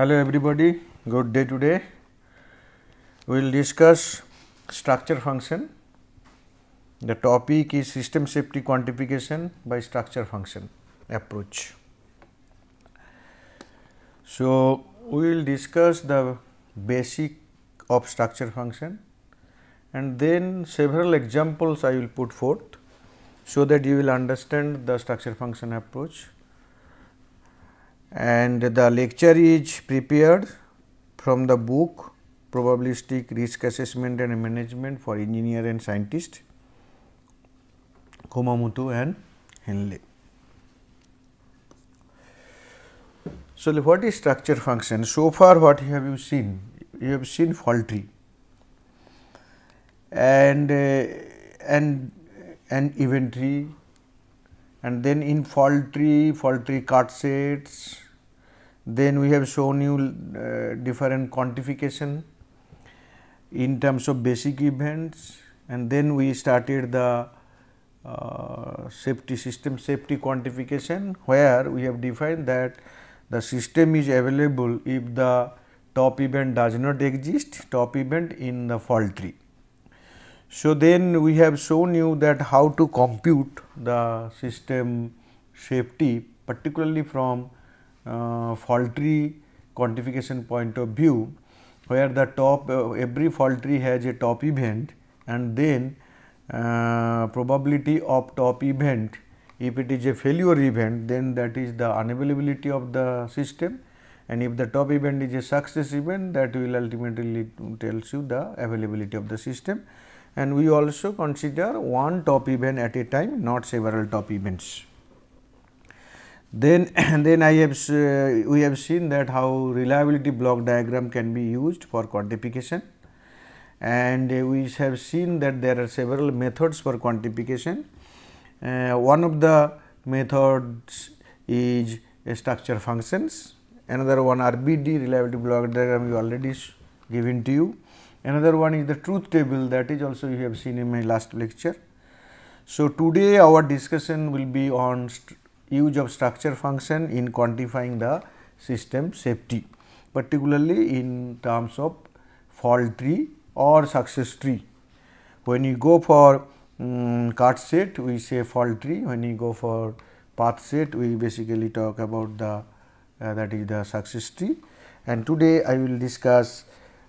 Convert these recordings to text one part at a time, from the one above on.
Hello everybody, good day today. We will discuss structure function. The topic is system safety quantification by structure function approach. So, we will discuss the basic of structure function and then several examples I will put forth so that you will understand the structure function approach and the lecture is prepared from the book probabilistic risk assessment and management for engineer and scientist Kumamoto and Henley. So, what is structure function? So far what have you seen? You have seen fault tree and uh, and and event tree and then in fault tree, fault tree cut sets, then we have shown you uh, different quantification in terms of basic events and then we started the uh, safety system safety quantification where we have defined that the system is available if the top event does not exist top event in the fault tree. So, then we have shown you that how to compute the system safety particularly from uh, fault tree quantification point of view where the top uh, every fault tree has a top event and then uh, probability of top event if it is a failure event then that is the unavailability of the system and if the top event is a success event that will ultimately tells you the availability of the system and we also consider one top event at a time not several top events. Then, then I have uh, we have seen that how reliability block diagram can be used for quantification and uh, we have seen that there are several methods for quantification. Uh, one of the methods is structure functions, another one RBD reliability block diagram we already given to you Another one is the truth table that is also you have seen in my last lecture. So, today our discussion will be on use of structure function in quantifying the system safety particularly in terms of fault tree or success tree. When you go for um, cut set we say fault tree, when you go for path set we basically talk about the uh, that is the success tree and today I will discuss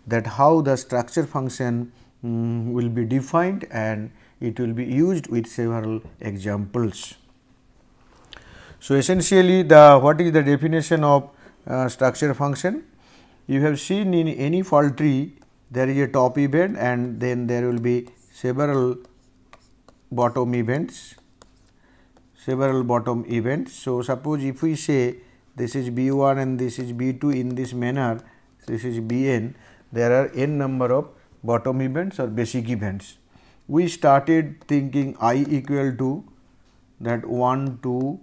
that how the structure function um, will be defined and it will be used with several examples. So, essentially the what is the definition of uh, structure function? You have seen in any fault tree there is a top event and then there will be several bottom events, several bottom events. So, suppose if we say this is B 1 and this is B 2 in this manner, this is B n, there are n number of bottom events or basic events. We started thinking i equal to that 1 to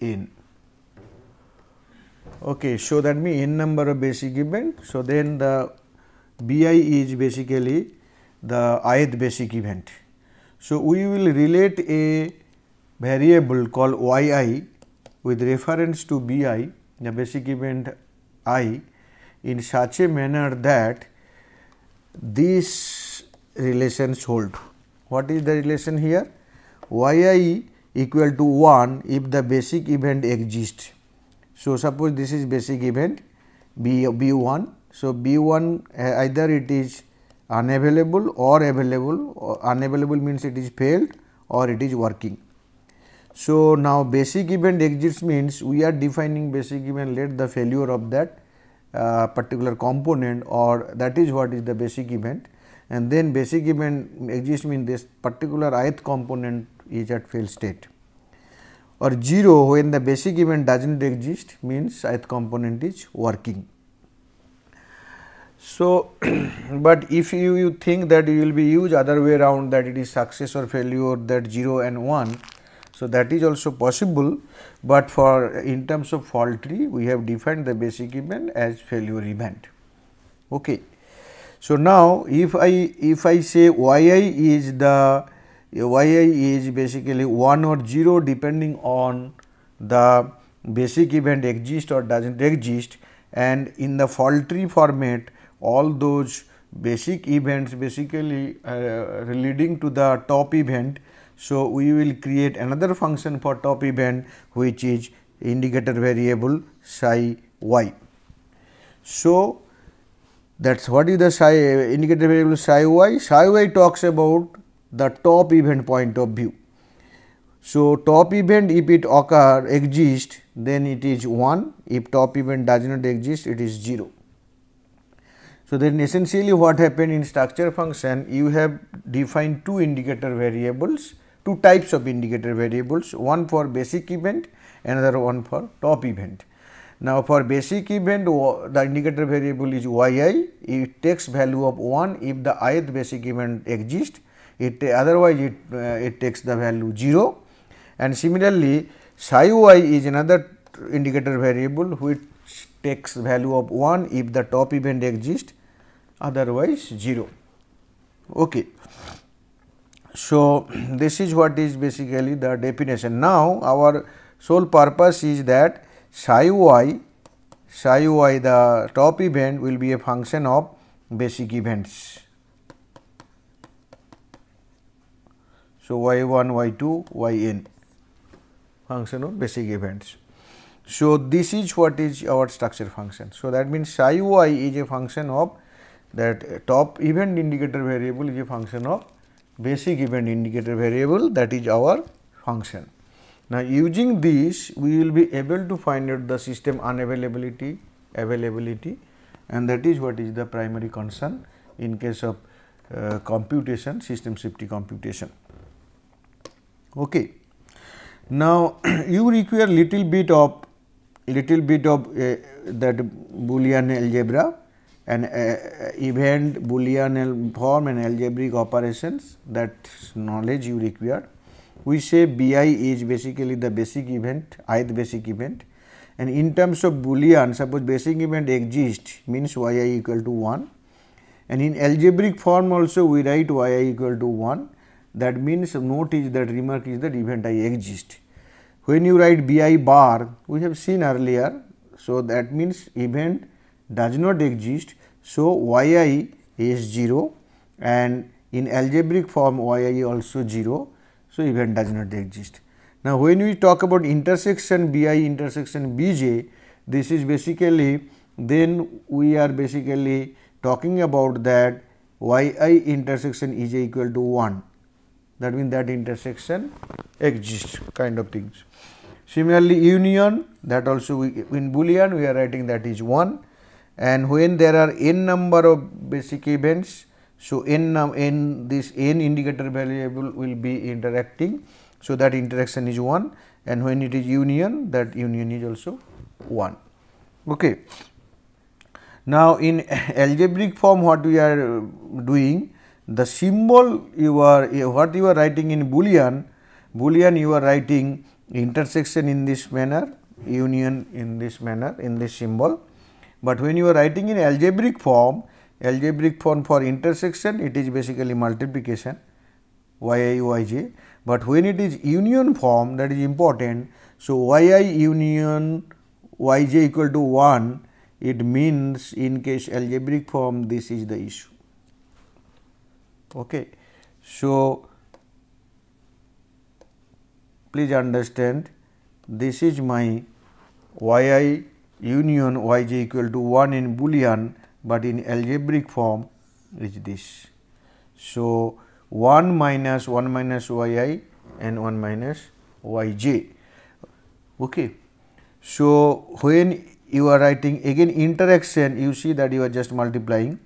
n. Okay, so that means n number of basic event. So, then the B i is basically the ith basic event. So, we will relate a variable called y i with reference to B i the basic event i in such a manner that these relations hold. What is the relation here? y i equal to 1 if the basic event exists. So, suppose this is basic event B, B1. So, B1 uh, either it is unavailable or available, unavailable means it is failed or it is working. So, now basic event exists means we are defining basic event let the failure of that uh, particular component or that is what is the basic event and then basic event exists means this particular ith component is at fail state or 0 when the basic event does not exist means ith component is working. So, but if you, you think that you will be use other way around that it is success or failure that 0 and 1. So, that is also possible, but for in terms of fault tree we have defined the basic event as failure event. Okay. So, now if I if I say y i is the y i is basically 1 or 0 depending on the basic event exist or does not exist and in the fault tree format all those basic events basically uh, leading to the top event. So, we will create another function for top event which is indicator variable psi y. So, that is what is the psi indicator variable psi y? Psi y talks about the top event point of view. So, top event if it occur exist then it is 1 if top event does not exist it is 0. So, then essentially what happened in structure function you have defined two indicator variables two types of indicator variables one for basic event another one for top event. Now, for basic event the indicator variable is y i it takes value of 1 if the ith basic event exists it otherwise it, uh, it takes the value 0 and similarly psi y is another indicator variable which takes value of 1 if the top event exists otherwise 0. Okay. So, this is what is basically the definition. Now, our sole purpose is that psi y, psi y the top event will be a function of basic events. So, y 1, y 2, y n function of basic events. So, this is what is our structure function. So, that means psi y is a function of that top event indicator variable is a function of basic event indicator variable that is our function. Now, using this we will be able to find out the system unavailability, availability and that is what is the primary concern in case of uh, computation system safety computation. Okay. Now, you require little bit of little bit of uh, that boolean algebra and uh, event boolean form and algebraic operations that knowledge you require. We say bi is basically the basic event ith basic event and in terms of boolean suppose basic event exists means y i equal to 1 and in algebraic form also we write y i equal to 1 that means note is that remark is that event i exist. When you write bi bar we have seen earlier so that means event does not exist. So, y i is 0 and in algebraic form y i also 0. So, event does not exist. Now, when we talk about intersection b i intersection b j this is basically then we are basically talking about that y i intersection j equal to 1 that means that intersection exists kind of things. Similarly, union that also we, in boolean we are writing that is 1 and when there are n number of basic events. So, n, n this n indicator variable will be interacting. So, that interaction is 1 and when it is union that union is also 1. Okay. Now, in algebraic form what we are doing the symbol you are what you are writing in boolean boolean you are writing intersection in this manner union in this manner in this symbol. But when you are writing in algebraic form algebraic form for intersection it is basically multiplication y i y j but when it is union form that is important. So y i union y j equal to 1 it means in case algebraic form this is the issue Okay. So, please understand this is my y i union y j equal to 1 in boolean, but in algebraic form is this. So, 1 minus 1 minus y i and 1 minus y j. Okay. So, when you are writing again interaction you see that you are just multiplying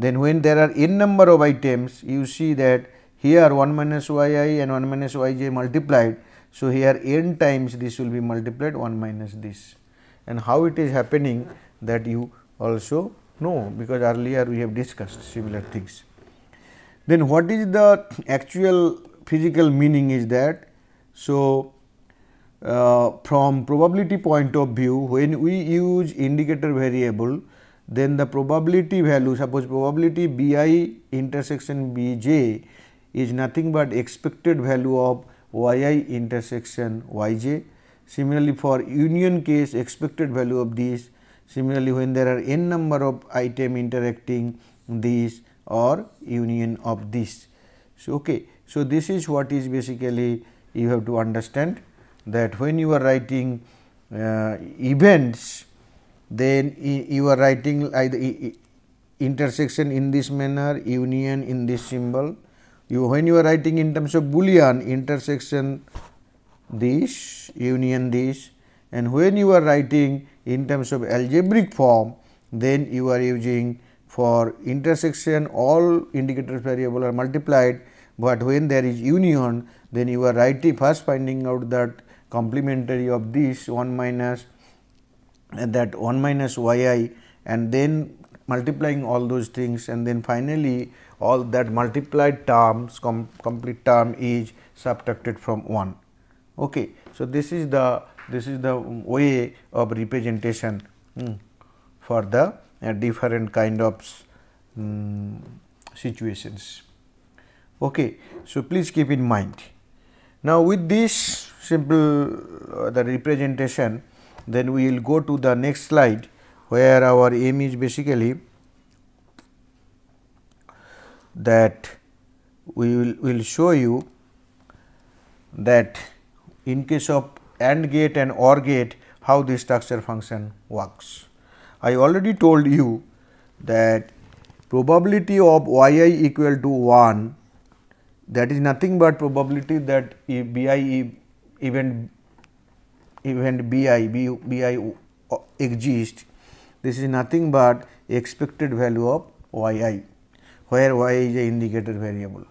then when there are n number of items, you see that here 1 minus y i and 1 minus y j multiplied. So, here n times this will be multiplied 1 minus this and how it is happening that you also know because earlier we have discussed similar things. Then what is the actual physical meaning is that, so uh, from probability point of view when we use indicator variable then the probability value suppose probability b i intersection b j is nothing but expected value of y i intersection y j. Similarly, for union case expected value of this similarly when there are n number of item interacting this or union of this. So, okay. so this is what is basically you have to understand that when you are writing uh, events then you are writing either intersection in this manner union in this symbol. You when you are writing in terms of boolean intersection this union this. And when you are writing in terms of algebraic form then you are using for intersection all indicators variable are multiplied, but when there is union then you are writing first finding out that complementary of this 1 minus that 1 minus y i and then multiplying all those things and then finally, all that multiplied terms com complete term is subtracted from 1. Okay. So, this is the this is the way of representation hmm, for the uh, different kind of um, situations. Okay. So, please keep in mind. Now, with this simple uh, the representation then we will go to the next slide where our aim is basically that we will will show you that in case of AND gate and OR gate how the structure function works. I already told you that probability of y i equal to 1 that is nothing but probability that if b i event event b i b, b i exists this is nothing but expected value of y i where y is a indicator variable.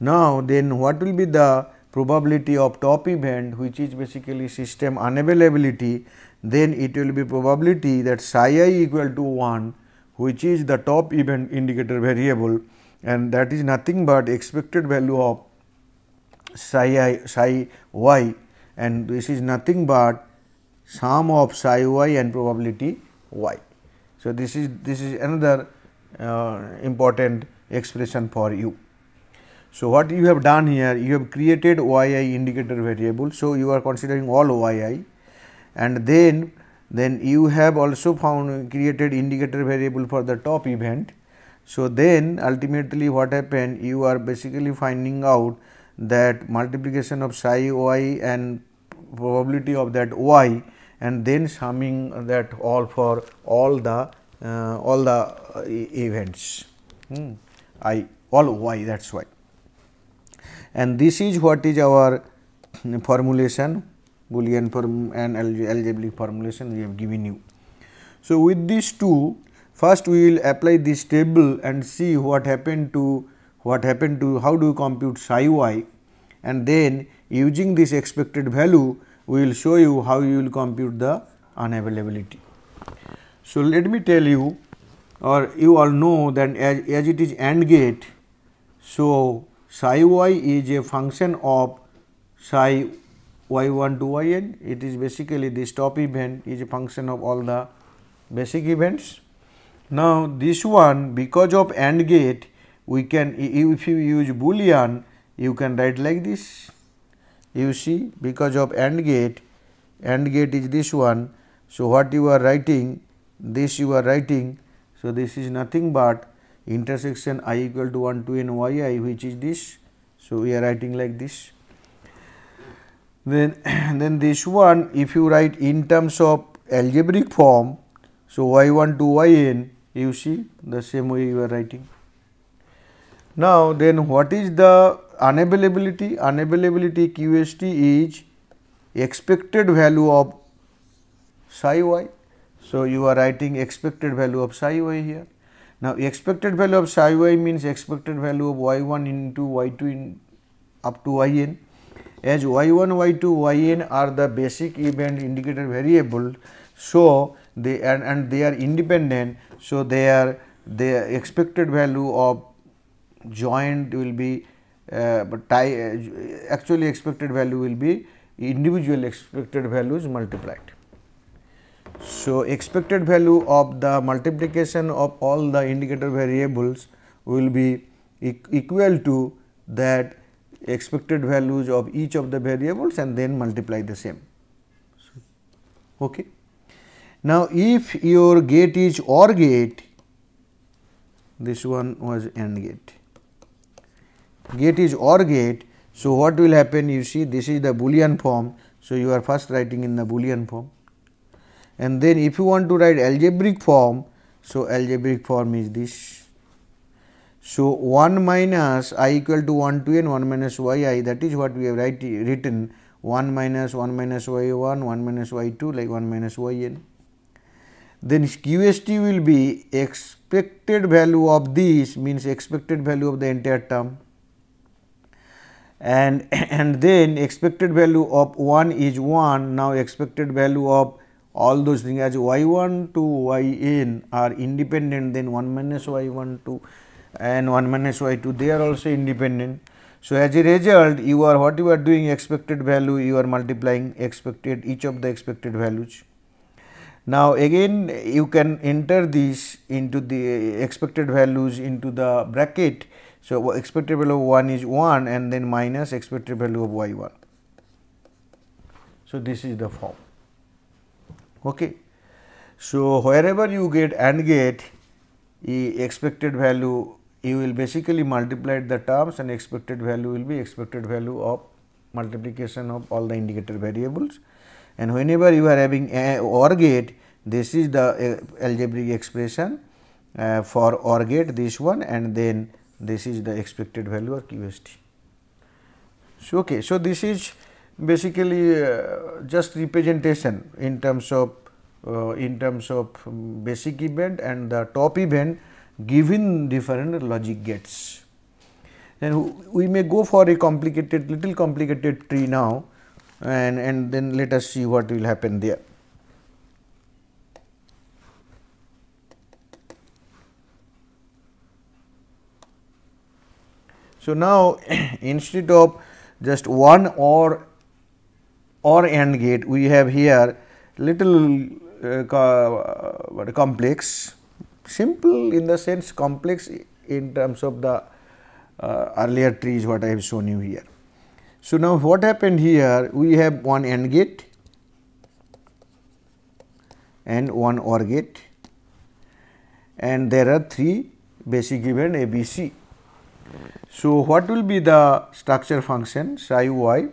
Now, then what will be the probability of top event which is basically system unavailability? Then it will be probability that psi i equal to 1 which is the top event indicator variable. And that is nothing but expected value of psi i psi y and this is nothing but sum of psi y and probability y. So, this is this is another uh, important expression for you. So, what you have done here you have created y i indicator variable. So, you are considering all y i and then then you have also found created indicator variable for the top event. So, then ultimately what happened you are basically finding out that multiplication of psi y and probability of that y and then summing that all for all the uh, all the uh, events hmm. i all y that is why and this is what is our formulation Boolean form and algebraic formulation we have given you. So, with these two first we will apply this table and see what happened to what happened to how do you compute psi y and then using this expected value we will show you how you will compute the unavailability. So, let me tell you or you all know that as, as it is AND gate. So, psi y is a function of psi y 1 to y n it is basically this top event is a function of all the basic events. Now, this one because of AND gate we can if you use boolean you can write like this you see because of AND gate AND gate is this one. So, what you are writing this you are writing. So, this is nothing but intersection i equal to 1 to n y i which is this. So, we are writing like this then then this one if you write in terms of algebraic form so y1 to yn you see the same way you are writing now then what is the unavailability unavailability qst is expected value of psi y so you are writing expected value of psi y here now expected value of psi y means expected value of y1 into y2 in up to yn as y1, y2, yn are the basic event indicator variable. So, they and, and they are independent. So, they are the expected value of joint will be but tie, uh, actually expected value will be individual expected values multiplied. So, expected value of the multiplication of all the indicator variables will be equal to that expected values of each of the variables and then multiply the same. Okay. Now, if your gate is OR gate, this one was AND gate. Gate is OR gate. So, what will happen? You see, this is the Boolean form. So, you are first writing in the Boolean form. And then, if you want to write algebraic form, so algebraic form is this. So, 1 minus i equal to 1 to n 1 minus y i that is what we have write, written 1 minus 1 minus y 1 1 minus y 2 like 1 minus y n. Then QST will be expected value of this means expected value of the entire term and and then expected value of 1 is 1 now expected value of all those things as y 1 to y n are independent then 1 minus y 1 to and 1 minus y 2 they are also independent. So, as a result you are what you are doing expected value you are multiplying expected each of the expected values. Now, again you can enter this into the expected values into the bracket so, expected value of 1 is 1 and then minus expected value of y 1. So, this is the form. Okay. So, wherever you get AND gate expected value you will basically multiply the terms and expected value will be expected value of multiplication of all the indicator variables and whenever you are having a OR gate this is the uh, algebraic expression uh, for OR gate this one and then this is the expected value or QST. So, okay. so this is basically uh, just representation in terms of uh, in terms of basic event and the top event given different logic gates. And we may go for a complicated little complicated tree now and, and then let us see what will happen there. So, now instead of just one or or AND gate, we have here little uh, co complex, simple in the sense complex in terms of the uh, earlier trees what I have shown you here. So, now what happened here we have one AND gate and one OR gate and there are three basic given A, B, C. So, what will be the structure function psi y?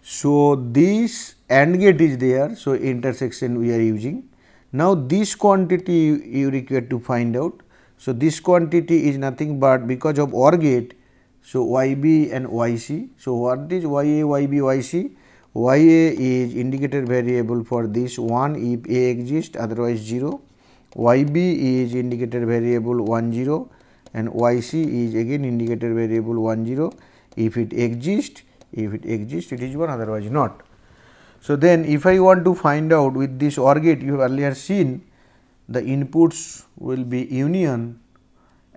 So, this AND gate is there. So, intersection we are using. Now, this quantity you require to find out. So, this quantity is nothing but because of OR gate. So, YB and YC. So, what is YA, YB, YC? YA is indicator variable for this one if A exists otherwise 0. YB is indicator variable 1 0 and yc is again indicator variable 1 0 if it exists if it exists it is 1 otherwise not. So, then if I want to find out with this OR gate you have earlier seen the inputs will be union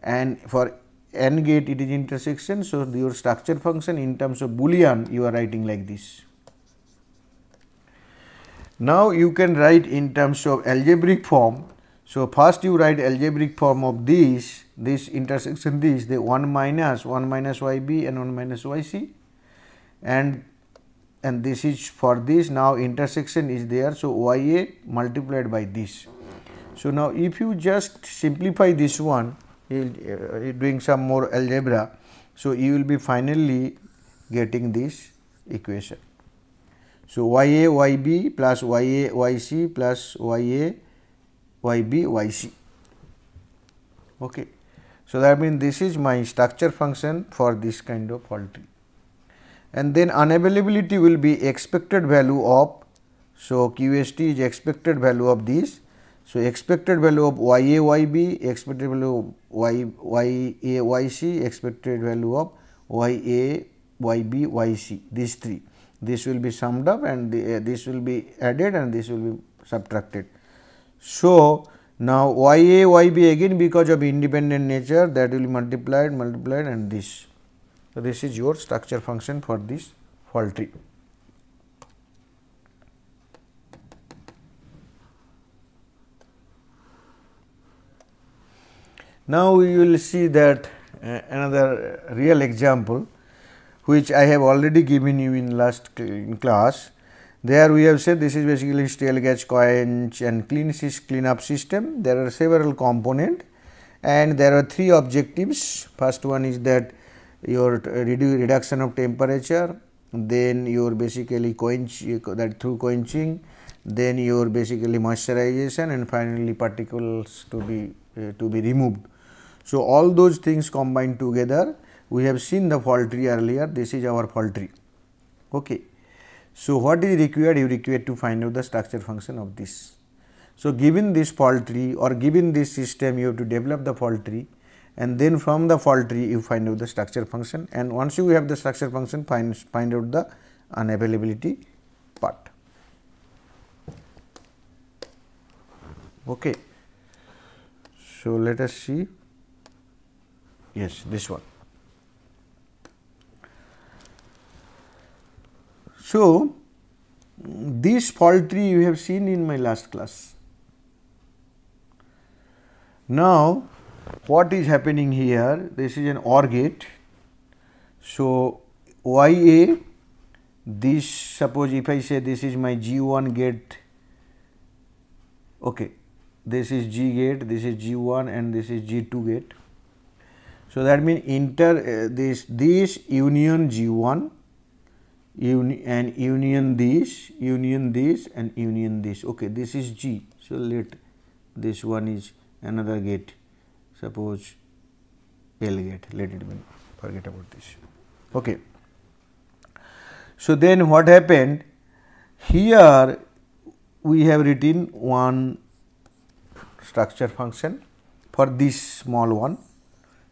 and for AND gate it is intersection. So, your structure function in terms of boolean you are writing like this. Now, you can write in terms of algebraic form. So, first you write algebraic form of this this intersection this the 1 minus 1 minus y b and 1 minus y c and and this is for this now intersection is there. So, y a multiplied by this. So, now if you just simplify this one doing some more algebra. So, you will be finally getting this equation. So, y a y b plus y a y c plus y a y b y c. Okay. So, that means this is my structure function for this kind of fault tree and then unavailability will be expected value of. So, QST is expected value of this. So, expected value of y a y b, expected value of y, y a y c, expected value of y a y b y c these three. This will be summed up and the, uh, this will be added and this will be subtracted. So, now y a y b again because of independent nature that will multiplied multiplied and this. So, this is your structure function for this fault tree. Now, we will see that uh, another real example which I have already given you in last in class. There we have said this is basically steel gauge quench and clean cleanup system. There are several component and there are three objectives. First one is that your redu reduction of temperature, then your basically quench that through quenching, then your basically moisturization and finally particles to be uh, to be removed. So, all those things combined together we have seen the fault tree earlier this is our fault tree. Okay. So, what is required you require to find out the structure function of this. So, given this fault tree or given this system you have to develop the fault tree and then from the fault tree you find out the structure function and once you have the structure function find, find out the unavailability part. Okay. So, let us see yes this one. So, this fault tree you have seen in my last class. Now, what is happening here? This is an OR gate. So, Y A this suppose if I say this is my G 1 gate, okay, this is G gate, this is G 1 and this is G 2 gate. So, that means inter uh, this this union G 1 uni and union this, union this and union this. Okay, this is G. So, let this one is another gate suppose L gate let it be forget about this. Okay. So, then what happened here we have written one structure function for this small one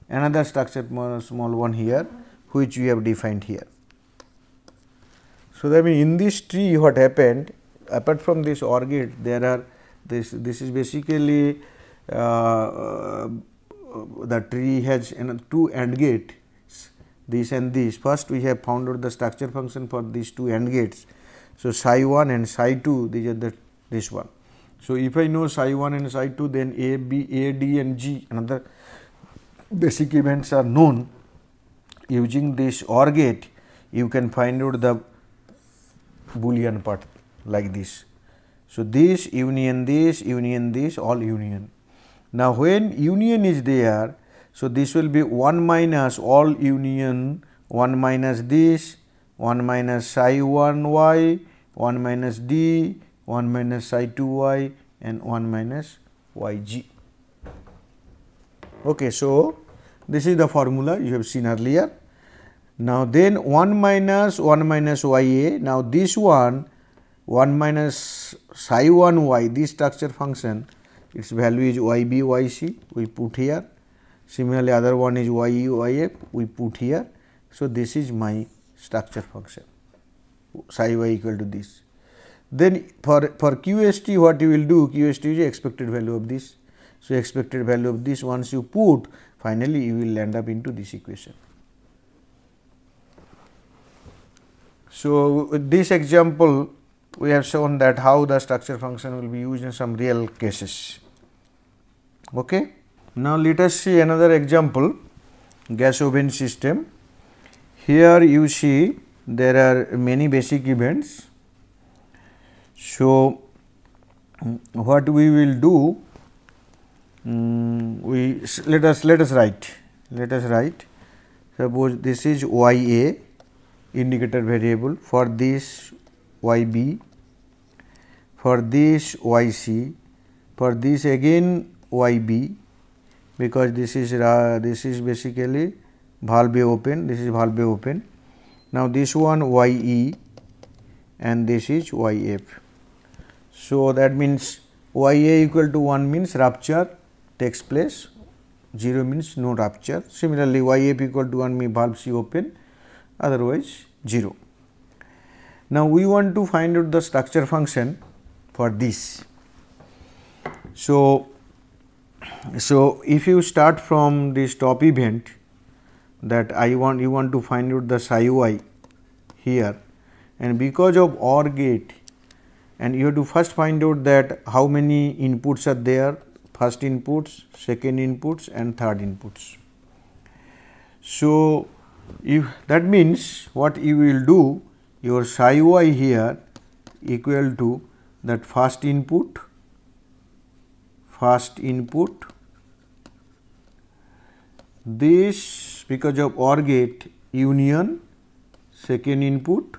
another structure small one here which we have defined here. So, that means in this tree what happened apart from this OR gate there are this this is basically uh, uh, the tree has two AND gates this and this first we have found out the structure function for these two AND gates. So, psi 1 and psi 2 these are the this one. So, if I know psi 1 and psi 2 then A, B, A, D and G another basic events are known using this OR gate you can find out the boolean part like this. So, this union this union this all union. Now, when union is there so this will be 1 minus all union 1 minus this 1 minus psi 1 y 1 minus d 1 minus psi 2 y and 1 minus y g. Okay, so, this is the formula you have seen earlier. Now, then 1 minus 1 minus y a. Now, this one 1 minus psi 1 y this structure function its value is y b y c we put here. Similarly, other one is y e y f we put here. So, this is my structure function psi y equal to this. Then for, for QST what you will do QST is expected value of this. So, expected value of this once you put finally you will end up into this equation. So, with this example we have shown that how the structure function will be used in some real cases. Okay. Now, let us see another example gas oven system. Here you see there are many basic events. So, what we will do um, we let us let us write let us write suppose this is y a indicator variable for this y b for this y c for this again y b because this is uh, this is basically valve open this is valve open now this one y e and this is y f so that means y a equal to 1 means rupture takes place 0 means no rupture. Similarly, y f equal to 1 means valve C open otherwise 0. Now, we want to find out the structure function for this. So, so if you start from this top event that I want you want to find out the psi y here and because of OR gate and you have to first find out that how many inputs are there first inputs, second inputs and third inputs. So, if that means what you will do your psi y here equal to that first input, first input, this because of OR gate union second input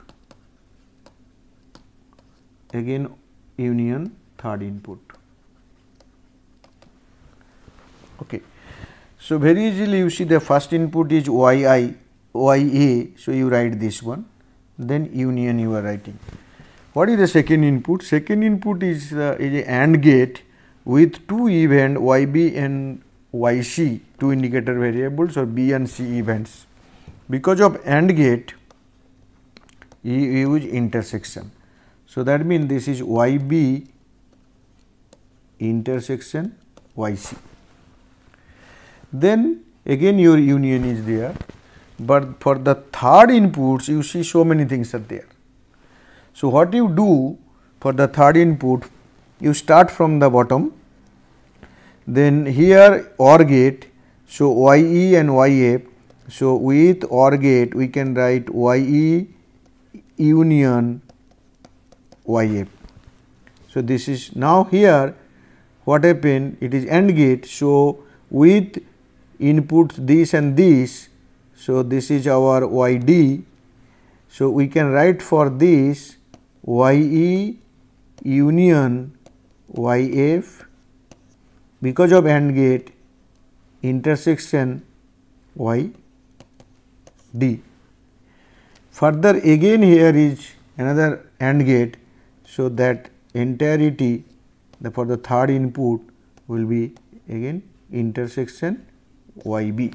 again union third input. Okay. So, very easily you see the first input is y i y a. So, you write this one then union you are writing. What is the second input? Second input is, uh, is a AND gate with two event y b and y c two indicator variables or b and c events. Because of AND gate you use intersection. So, that means this is y b intersection y c. Then again your union is there, but for the third inputs you see so many things are there. So, what you do for the third input you start from the bottom then here OR gate. So, y e and y f. So, with OR gate we can write y e union y f. So, this is now here what happened it is AND gate. So, with inputs this and this. So, this is our y d. So, we can write for this y e union y f because of AND gate intersection y d. Further again here is another AND gate. So, that entirety the for the third input will be again intersection y b.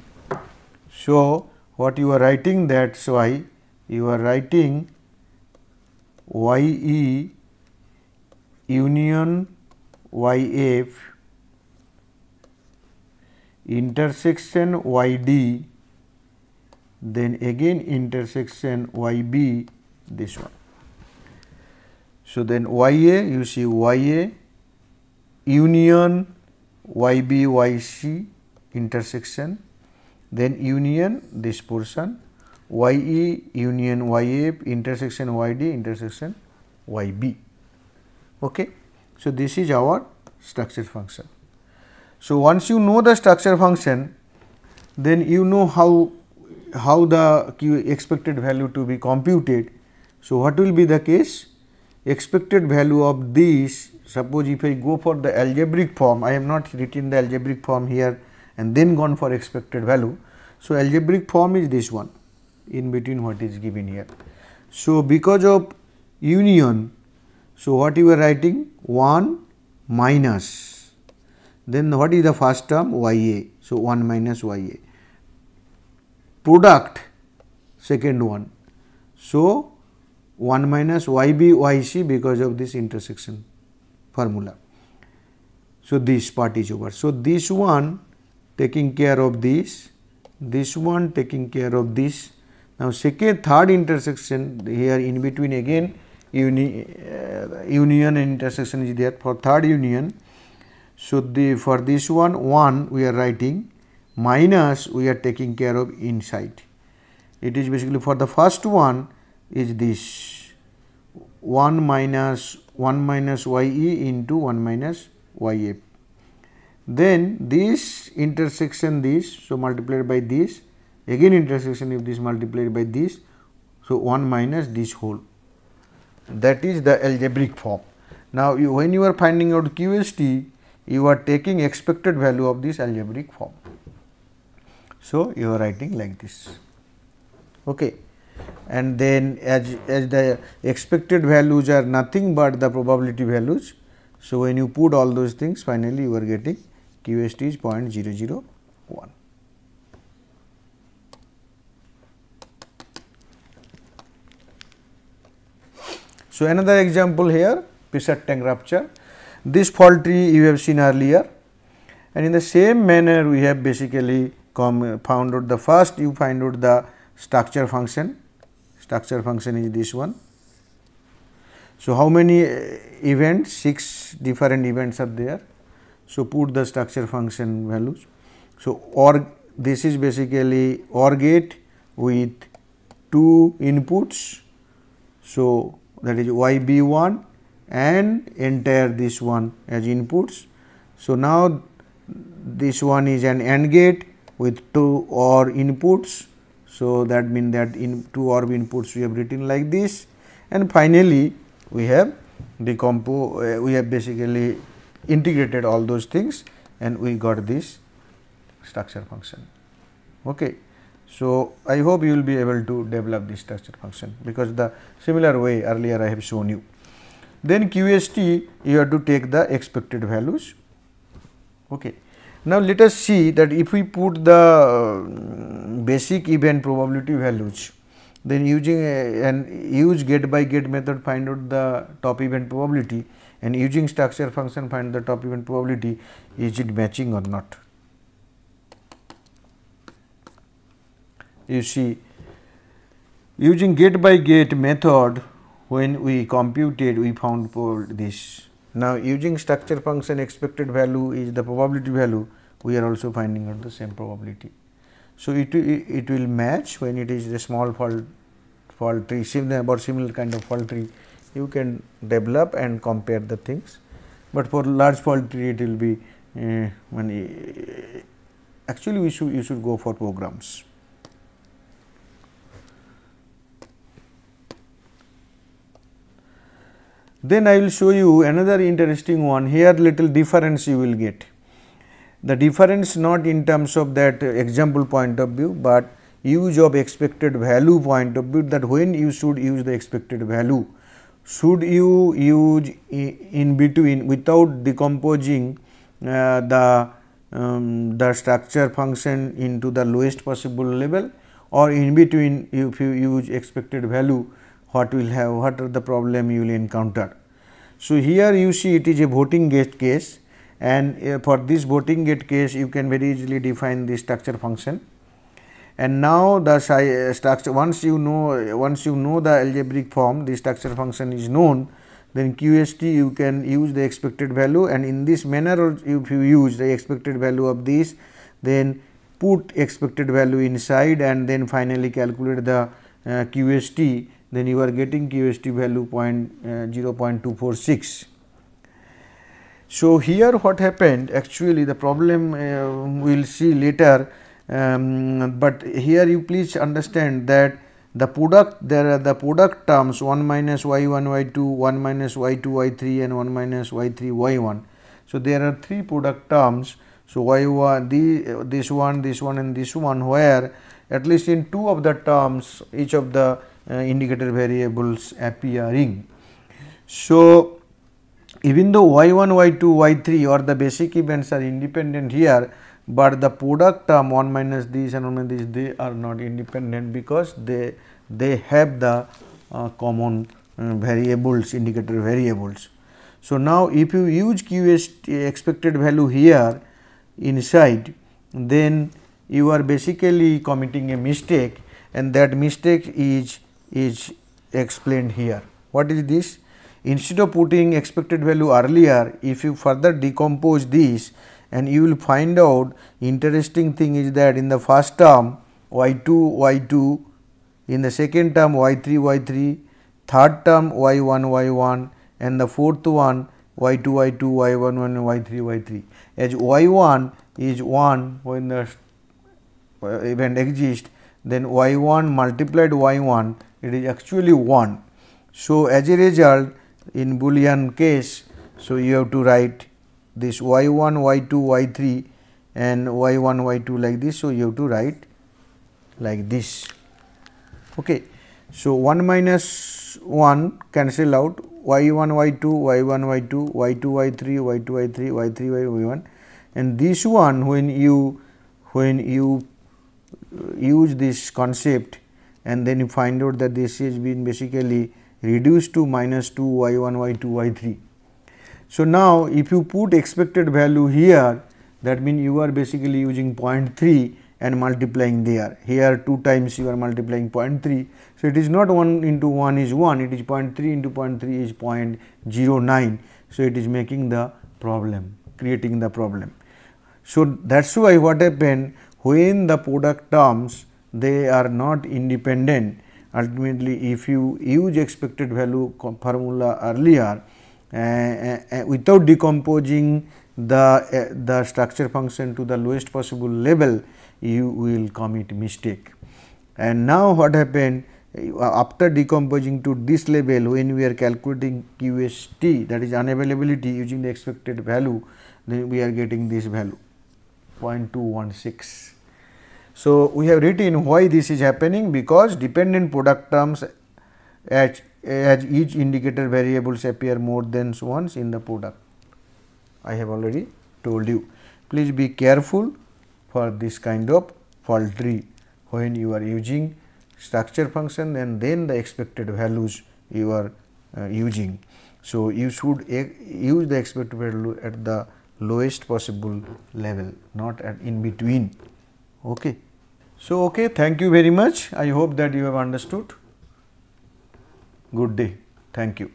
So, what you are writing that is why you are writing y e union y f intersection y d then again intersection y b this one. So, then y a you see y a union y b y c intersection then union this portion y e union y a intersection y d intersection y b. Okay. So, this is our structure function. So, once you know the structure function then you know how how the expected value to be computed. So, what will be the case expected value of this suppose if I go for the algebraic form I have not written the algebraic form here and then gone for expected value. So, algebraic form is this one in between what is given here. So, because of union, so what you are writing 1 minus then what is the first term y a. So, 1 minus y a product second one. So, 1 minus y b y c because of this intersection formula. So, this part is over. So, this one taking care of this, this one taking care of this. Now, second third intersection here in between again uni, uh, union intersection is there for third union. So, the for this one 1 we are writing minus we are taking care of inside. It is basically for the first one is this 1 minus 1 minus y e into 1 minus y a then this intersection this, so multiplied by this, again intersection if this multiplied by this, so 1 minus this whole. That is the algebraic form. Now, you, when you are finding out QST, you are taking expected value of this algebraic form. So, you are writing like this. Okay. And then as, as the expected values are nothing but the probability values. So, when you put all those things finally you are getting QST is 0.001. So, another example here pressure tank rupture. This fault tree you have seen earlier and in the same manner we have basically come found out the first you find out the structure function, structure function is this one. So, how many events? 6 different events are there. So, put the structure function values. So, or this is basically OR gate with two inputs. So, that is y b 1 and entire this one as inputs. So, now this one is an AND gate with two OR inputs. So, that means that in two OR inputs we have written like this and finally, we have decompose uh, we have basically integrated all those things and we got this structure function. Okay. So, I hope you will be able to develop this structure function because the similar way earlier I have shown you. Then QST you have to take the expected values. Okay. Now, let us see that if we put the uh, basic event probability values then using an use gate by gate method find out the top event probability and using structure function find the top event probability is it matching or not. You see using gate by gate method when we computed we found this. Now using structure function expected value is the probability value we are also finding out the same probability. So, it, it, will match when it is the small fault fault tree similar about similar kind of fault tree you can develop and compare the things, but for large fault it will be uh, when actually we should you should go for programs. Then I will show you another interesting one here little difference you will get. The difference not in terms of that example point of view, but use of expected value point of view that when you should use the expected value. Should you use in between without decomposing uh, the um, the structure function into the lowest possible level? Or in between if you use expected value what will have what are the problem you will encounter. So, here you see it is a voting gate case. And uh, for this voting gate case you can very easily define the structure function and now the structure once you know once you know the algebraic form the structure function is known then QST you can use the expected value. And in this manner if you use the expected value of this then put expected value inside and then finally calculate the uh, QST then you are getting QST value point, uh, 0.246 so, here what happened actually the problem uh, we will see later, um, but here you please understand that the product there are the product terms 1 minus y 1 y 2, 1 minus y 2 y 3 and 1 minus y 3 y 1. So, there are three product terms. So, y 1 the, this one this one and this one where at least in two of the terms each of the uh, indicator variables appearing. So, even though y 1, y 2, y 3 or the basic events are independent here, but the product term 1 minus this and 1 minus this they are not independent because they they have the uh, common uh, variables indicator variables. So, now if you use QST expected value here inside then you are basically committing a mistake and that mistake is is explained here. What is this? instead of putting expected value earlier if you further decompose this and you will find out interesting thing is that in the first term y 2 y 2 in the second term y 3 y 3 third term y 1 y 1 and the fourth one y 2 y 2 y 1 1 y 3 y 3 as y 1 is 1 when the uh, event exists then y 1 multiplied y 1 it is actually 1. So, as a result in boolean case. So, you have to write this y 1 y 2 y 3 and y 1 y 2 like this. So, you have to write like this. Okay. So, 1 minus 1 cancel out y 1 y 2 y 1 y 2 y 2 y 3 y 2 y 3 y 3 y 1 and this one when you when you uh, use this concept and then you find out that this has been basically reduced to minus 2 y1 y2 y3. So, now if you put expected value here that means you are basically using 0.3 and multiplying there. Here 2 times you are multiplying 0.3. So, it is not 1 into 1 is 1, it is 0.3 into 0.3 is 0.09. So, it is making the problem, creating the problem. So, that is why what happened when the product terms they are not independent ultimately if you use expected value formula earlier without decomposing the uh, the structure function to the lowest possible level you will commit mistake. And now what happened after decomposing to this level when we are calculating QST that is unavailability using the expected value then we are getting this value 0.216. So, we have written why this is happening because dependent product terms as, as each indicator variables appear more than once in the product. I have already told you. Please be careful for this kind of fault tree when you are using structure function and then the expected values you are uh, using. So, you should use the expected value at the lowest possible level not at in between. Okay. So, okay, thank you very much. I hope that you have understood. Good day. Thank you.